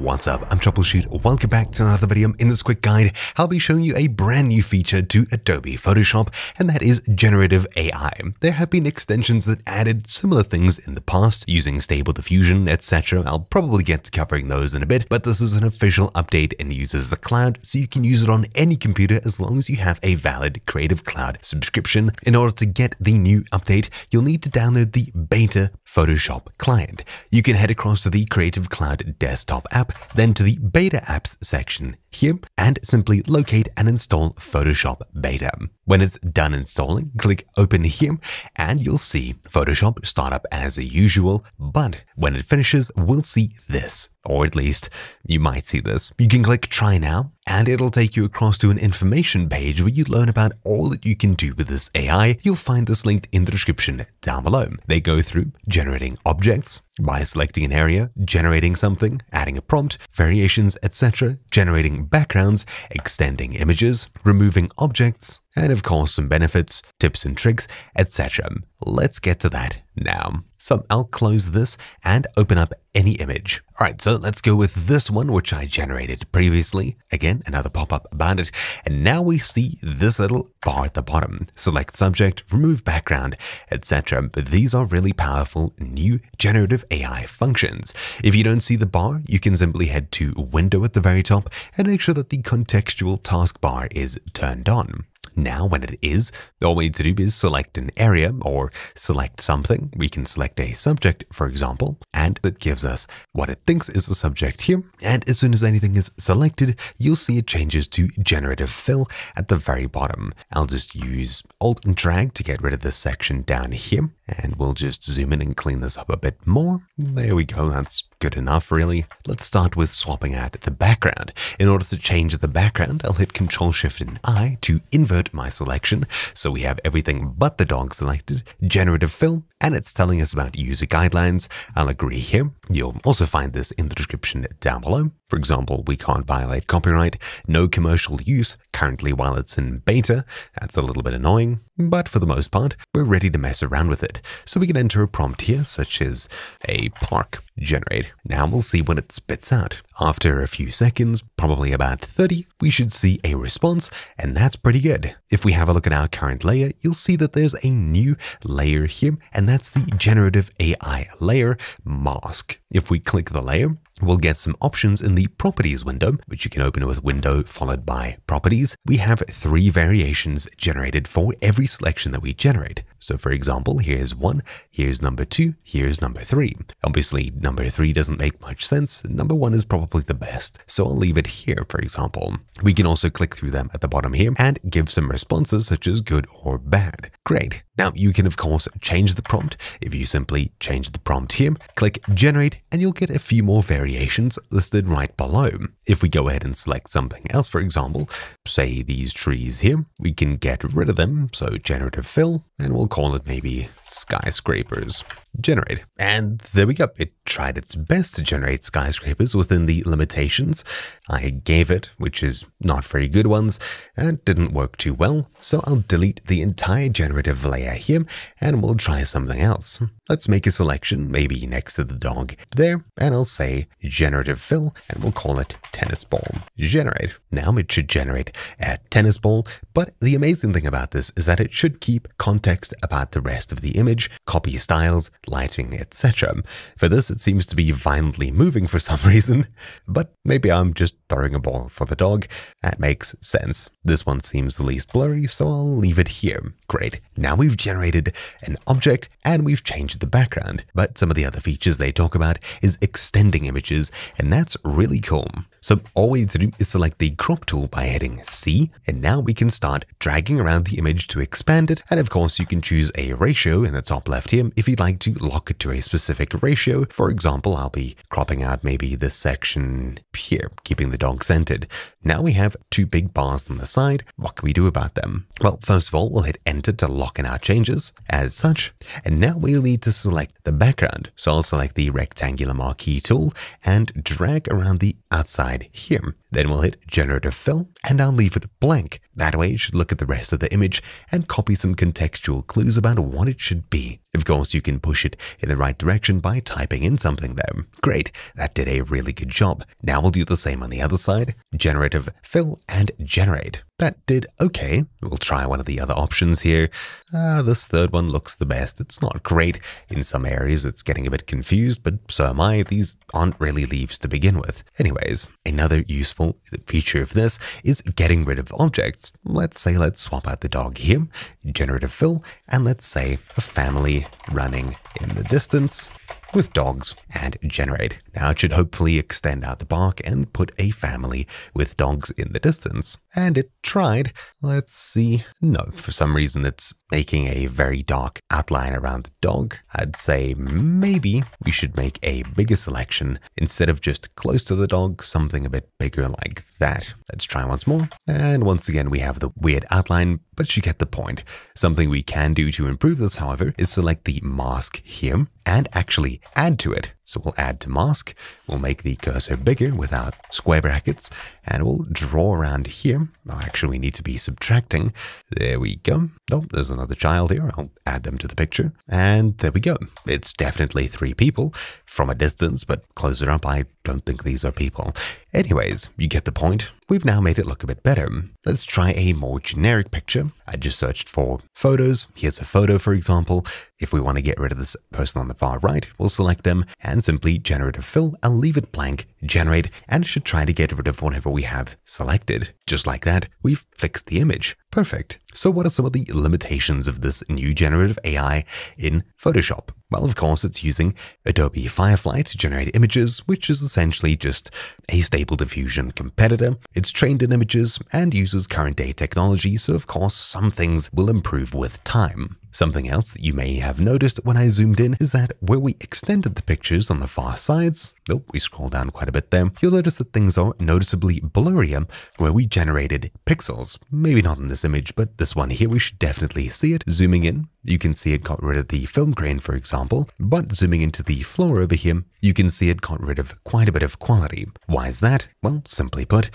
what's up? I'm TroubleChute. Welcome back to another video. In this quick guide, I'll be showing you a brand new feature to Adobe Photoshop, and that is generative AI. There have been extensions that added similar things in the past, using stable diffusion, etc. I'll probably get to covering those in a bit, but this is an official update and uses the cloud, so you can use it on any computer as long as you have a valid Creative Cloud subscription. In order to get the new update, you'll need to download the beta Photoshop client. You can head across to the Creative Cloud desktop app, then to the beta apps section here and simply locate and install Photoshop Beta. When it's done installing, click open here and you'll see Photoshop start up as usual, but when it finishes, we'll see this, or at least you might see this. You can click try now and it'll take you across to an information page where you learn about all that you can do with this AI. You'll find this linked in the description down below. They go through generating objects, by selecting an area, generating something, adding a prompt, variations, etc., generating backgrounds, extending images, removing objects, and of course some benefits, tips and tricks, etc. Let's get to that now. So I'll close this and open up any image. Alright, so let's go with this one which I generated previously. Again, another pop-up about it. And now we see this little bar at the bottom. Select subject, remove background, etc. But these are really powerful new generative AI functions. If you don't see the bar, you can simply head to Window at the very top and make sure that the contextual taskbar is turned on. Now, when it is, all we need to do is select an area or select something. We can select a subject, for example, and it gives us what it thinks is the subject here. And as soon as anything is selected, you'll see it changes to generative fill at the very bottom. I'll just use Alt and drag to get rid of this section down here. And we'll just zoom in and clean this up a bit more. There we go, that's good enough really. Let's start with swapping out the background. In order to change the background, I'll hit Ctrl Shift and I to invert my selection. So we have everything but the dog selected, generative fill, and it's telling us about user guidelines. I'll agree here. You'll also find this in the description down below. For example, we can't violate copyright, no commercial use currently while it's in beta. That's a little bit annoying, but for the most part, we're ready to mess around with it. So we can enter a prompt here, such as a park generate. Now we'll see what it spits out. After a few seconds, probably about 30, we should see a response, and that's pretty good. If we have a look at our current layer, you'll see that there's a new layer here, and that's the generative AI layer mask. If we click the layer, we'll get some options in the properties window, which you can open with window followed by properties. We have three variations generated for every selection that we generate. So for example, here's one, here's number two, here's number three. Obviously, number three doesn't make much sense. Number one is probably the best. So I'll leave it here, for example. We can also click through them at the bottom here and give some responses such as good or bad. Great. Now you can of course change the prompt. If you simply change the prompt here, click generate and you'll get a few more variations listed right below. If we go ahead and select something else, for example, say these trees here, we can get rid of them. So generative fill and we'll call it maybe skyscrapers. Generate. And there we go. It tried its best to generate skyscrapers within the limitations I gave it, which is not very good ones, and didn't work too well. So I'll delete the entire generative layer here and we'll try something else. Let's make a selection, maybe next to the dog there, and I'll say generative fill and we'll call it tennis ball. Generate. Now it should generate a tennis ball, but the amazing thing about this is that it should keep context about the rest of the image, copy styles, lighting, etc. For this, it seems to be violently moving for some reason, but maybe I'm just throwing a ball for the dog. That makes sense. This one seems the least blurry, so I'll leave it here. Great. Now we've generated an object and we've changed the background, but some of the other features they talk about is extending images, and that's really cool. So all we need to do is select the crop tool by hitting C, and now we can start dragging around the image to expand it. And of course, you can choose a ratio in the top left here if you'd like to lock it to a specific ratio. For example, I'll be cropping out maybe this section here, keeping the dog centered. Now we have two big bars on the side. What can we do about them? Well, first of all, we'll hit enter to lock in our changes as such. And now we'll need to select the background. So I'll select the rectangular marquee tool and drag around the outside here. Then we'll hit generative fill and I'll leave it blank. That way it should look at the rest of the image and copy some contextual clues about what it should be. Of course, you can push it in the right direction by typing in something there. Great, that did a really good job. Now we'll do the same on the other side. Generative fill and generate. That did okay. We'll try one of the other options here. Uh, this third one looks the best. It's not great. In some areas, it's getting a bit confused, but so am I. These aren't really leaves to begin with. Anyways, another useful feature of this is getting rid of objects. Let's say let's swap out the dog here, generative fill, and let's say a family running in the distance with dogs and generate. Now it should hopefully extend out the bark and put a family with dogs in the distance. And it tried. Let's see. No, for some reason it's making a very dark outline around the dog. I'd say maybe we should make a bigger selection instead of just close to the dog, something a bit bigger like that. Let's try once more. And once again, we have the weird outline, but you get the point. Something we can do to improve this, however, is select the mask here and actually add to it. So we'll add to mask, we'll make the cursor bigger without square brackets, and we'll draw around here. Oh, actually, we need to be subtracting. There we go. Oh, there's another child here. I'll add them to the picture. And there we go. It's definitely three people from a distance, but closer up, I don't think these are people. Anyways, you get the point. We've now made it look a bit better. Let's try a more generic picture. I just searched for photos. Here's a photo, for example. If we want to get rid of this person on the far right, we'll select them and simply generate a fill and leave it blank, generate, and it should try to get rid of whatever we have selected. Just like that, we've fixed the image. Perfect. So what are some of the limitations of this new generative AI in Photoshop? Well, of course, it's using Adobe Firefly to generate images, which is essentially just a stable diffusion competitor. It's trained in images and uses current day technology, so of course, some things will improve with time. Something else that you may have noticed when I zoomed in is that where we extended the pictures on the far sides, oh, we scroll down quite a bit there, you'll notice that things are noticeably blurrier where we generated pixels. Maybe not in this image, but this one here, we should definitely see it. Zooming in, you can see it got rid of the film grain, for example, but zooming into the floor over here, you can see it got rid of quite a bit of quality. Why is that? Well, simply put,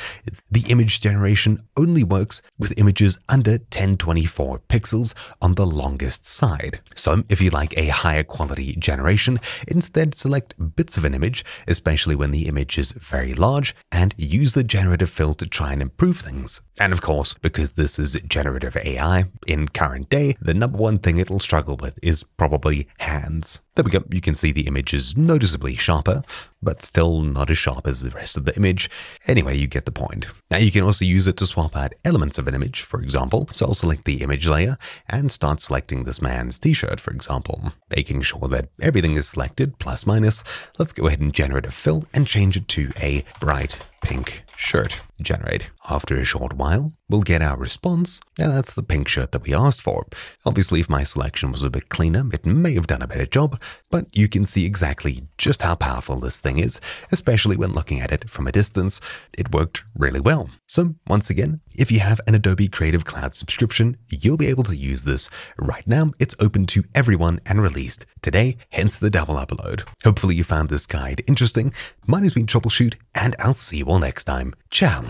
the image generation only works with images under 1024 pixels on the longest side. So if you like a higher quality generation, instead select bits of an image, especially when the image is very large, and use the generative fill to try and improve things. And of course, because this is generative AI, in current day, the number one thing it'll struggle with is probably hands. There we go, you can see the image is noticeably sharper, but still not as sharp as the rest of the image. Anyway, you get the point. Now you can also use it to swap out elements of an image, for example. So I'll select the image layer and start selecting this man's t-shirt, for example, making sure that everything is selected, plus minus. Let's go ahead and generate a fill and change it to a bright pink shirt generate. After a short while, we'll get our response, and that's the pink shirt that we asked for. Obviously, if my selection was a bit cleaner, it may have done a better job, but you can see exactly just how powerful this thing is, especially when looking at it from a distance. It worked really well. So once again, if you have an Adobe Creative Cloud subscription, you'll be able to use this. Right now, it's open to everyone and released today, hence the double upload. Hopefully you found this guide interesting. Mine has been TroubleChute, and I'll see you all next time. Cham.